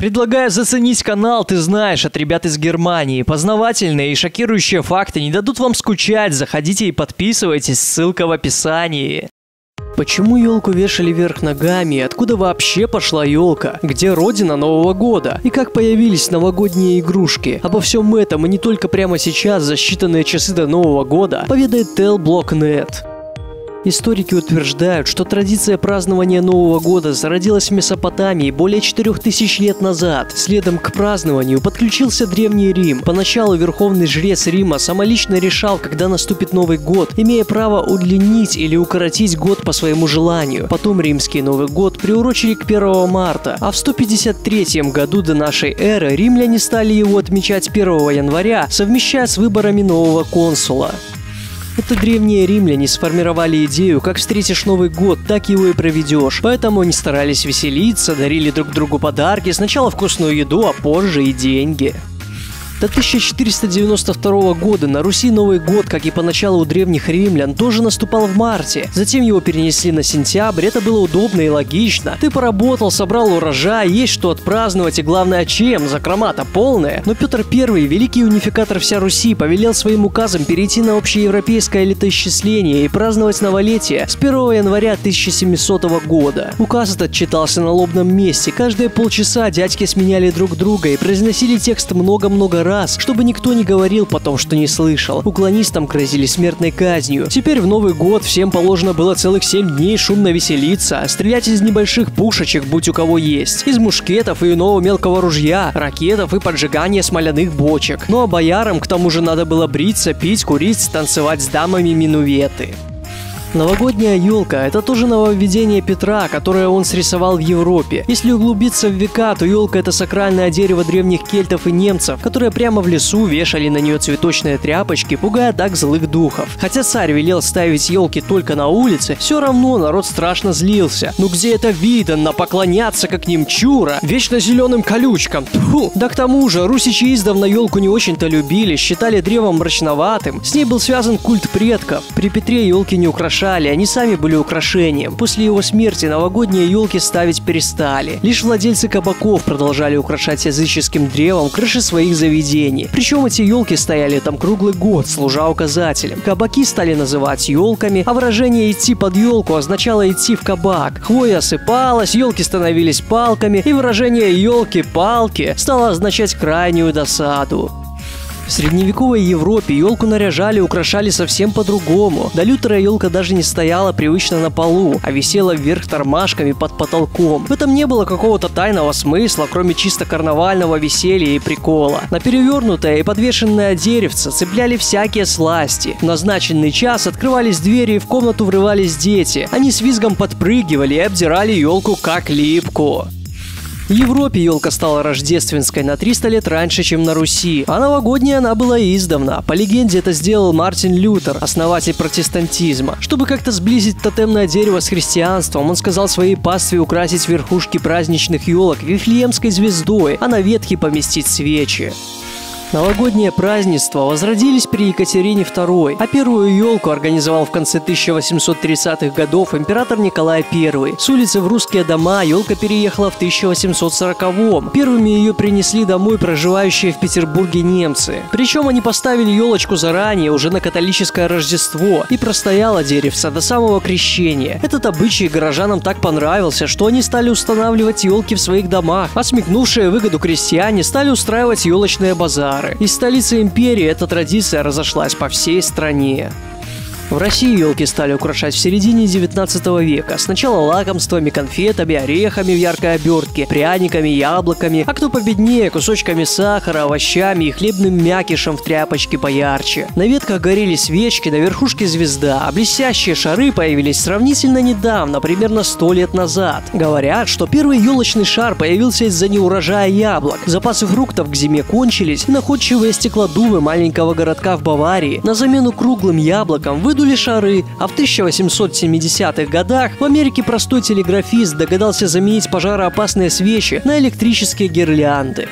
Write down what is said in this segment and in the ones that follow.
Предлагаю заценить канал «Ты знаешь» от ребят из Германии. Познавательные и шокирующие факты не дадут вам скучать. Заходите и подписывайтесь, ссылка в описании. Почему елку вешали вверх ногами? Откуда вообще пошла елка? Где родина Нового года? И как появились новогодние игрушки? Обо всем этом и не только прямо сейчас, за считанные часы до Нового года, поведает Telblock.net. Историки утверждают, что традиция празднования Нового года зародилась в Месопотамии более 4000 лет назад. Следом к празднованию подключился Древний Рим. Поначалу верховный жрец Рима самолично решал, когда наступит Новый год, имея право удлинить или укоротить год по своему желанию. Потом римский Новый год приурочили к 1 марта, а в 153 году до нашей эры римляне стали его отмечать 1 января, совмещая с выборами нового консула. Это древние римляне сформировали идею, как встретишь Новый год, так его и проведешь. Поэтому они старались веселиться, дарили друг другу подарки, сначала вкусную еду, а позже и деньги. До 1492 года на Руси Новый год, как и поначалу у древних римлян, тоже наступал в марте. Затем его перенесли на сентябрь, это было удобно и логично. Ты поработал, собрал урожай, есть что отпраздновать и главное чем, закрома-то полная. Но Петр I, великий унификатор вся Руси, повелел своим указом перейти на общеевропейское летоисчисление и праздновать новолетие с 1 января 1700 года. Указ этот читался на лобном месте, каждые полчаса дядьки сменяли друг друга и произносили текст много-много раз, чтобы никто не говорил потом, что не слышал. Уклонистам грозили смертной казнью. Теперь в Новый год всем положено было целых 7 дней шумно веселиться, стрелять из небольших пушечек, будь у кого есть, из мушкетов и иного мелкого ружья, ракетов и поджигания смоляных бочек. Ну а боярам к тому же надо было бриться, пить, курить, танцевать с дамами минуеты. Новогодняя елка – это тоже нововведение Петра, которое он срисовал в Европе. Если углубиться в века, то елка – это сакральное дерево древних кельтов и немцев, которые прямо в лесу вешали на нее цветочные тряпочки, пугая так злых духов. Хотя царь велел ставить елки только на улице, все равно народ страшно злился. Ну где это видно, поклоняться как немчура, вечно зеленым колючкам? Тьфу! Да к тому же, русичи издавна елку не очень-то любили, считали древом мрачноватым. С ней был связан культ предков. При Петре елки не украшали украшали, они сами были украшением. После его смерти новогодние елки ставить перестали. Лишь владельцы кабаков продолжали украшать языческим древом крыши своих заведений. Причем эти елки стояли там круглый год, служа указателем. Кабаки стали называть елками, а выражение «идти под елку» означало идти в кабак. Хвоя осыпалась, елки становились палками, и выражение «елки-палки» стало означать крайнюю досаду. В средневековой Европе елку наряжали и украшали совсем по-другому. До елка даже не стояла привычно на полу, а висела вверх тормашками под потолком. В этом не было какого-то тайного смысла, кроме чисто карнавального веселья и прикола. На перевернутое и подвешенное деревце цепляли всякие сласти. В назначенный час открывались двери и в комнату врывались дети. Они с визгом подпрыгивали и обдирали елку как липку. В Европе елка стала рождественской на 300 лет раньше, чем на Руси, а новогодняя она была издавна. По легенде это сделал Мартин Лютер, основатель протестантизма. Чтобы как-то сблизить тотемное дерево с христианством, он сказал своей пастве украсить верхушки праздничных елок вифлеемской звездой, а на ветки поместить свечи. Новогодние празднества возродились при Екатерине II, а первую елку организовал в конце 1830-х годов император Николай I. С улицы в русские дома елка переехала в 1840-м. Первыми ее принесли домой проживающие в Петербурге немцы. Причем они поставили елочку заранее, уже на католическое Рождество, и простояла деревца до самого крещения. Этот обычай горожанам так понравился, что они стали устанавливать елки в своих домах, а смекнувшие выгоду крестьяне стали устраивать елочные базары пожары. Из столицы империи эта традиция разошлась по всей стране. В России елки стали украшать в середине 19 века. Сначала лакомствами, конфетами, орехами в яркой обертке, пряниками, яблоками, а кто победнее, кусочками сахара, овощами и хлебным мякишем в тряпочке поярче. На ветках горели свечки, на верхушке звезда, а блестящие шары появились сравнительно недавно, примерно 100 лет назад. Говорят, что первый елочный шар появился из-за неурожая яблок. Запасы фруктов к зиме кончились, и находчивые стеклодувы маленького городка в Баварии на замену круглым яблокам выдали выдули шары, а в 1870-х годах в Америке простой телеграфист догадался заменить пожароопасные свечи на электрические гирлянды.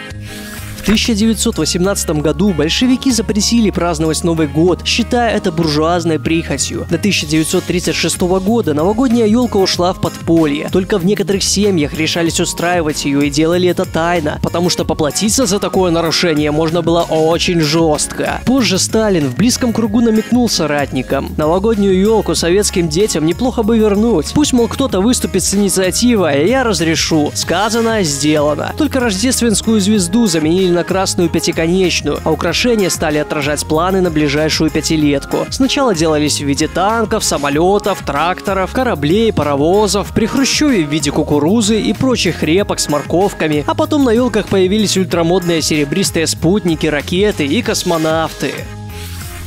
1918 году большевики запретили праздновать Новый год, считая это буржуазной прихотью. До 1936 года новогодняя елка ушла в подполье. Только в некоторых семьях решались устраивать ее и делали это тайно, потому что поплатиться за такое нарушение можно было очень жестко. Позже Сталин в близком кругу намекнул соратникам. Новогоднюю елку советским детям неплохо бы вернуть. Пусть, мол, кто-то выступит с инициативой, а я разрешу. Сказано, сделано. Только рождественскую звезду заменили на красную пятиконечную, а украшения стали отражать планы на ближайшую пятилетку. Сначала делались в виде танков, самолетов, тракторов, кораблей, паровозов, при Хрущеве в виде кукурузы и прочих репок с морковками, а потом на елках появились ультрамодные серебристые спутники, ракеты и космонавты.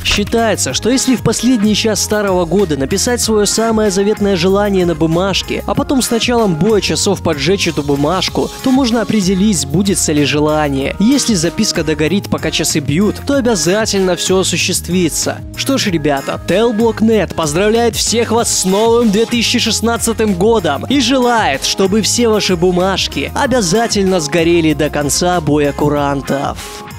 Считается, что если в последний час старого года написать свое самое заветное желание на бумажке, а потом с началом боя часов поджечь эту бумажку, то можно определить, сбудется ли желание. Если записка догорит, пока часы бьют, то обязательно все осуществится. Что ж, ребята, Telblock.net поздравляет всех вас с новым 2016 годом и желает, чтобы все ваши бумажки обязательно сгорели до конца боя курантов.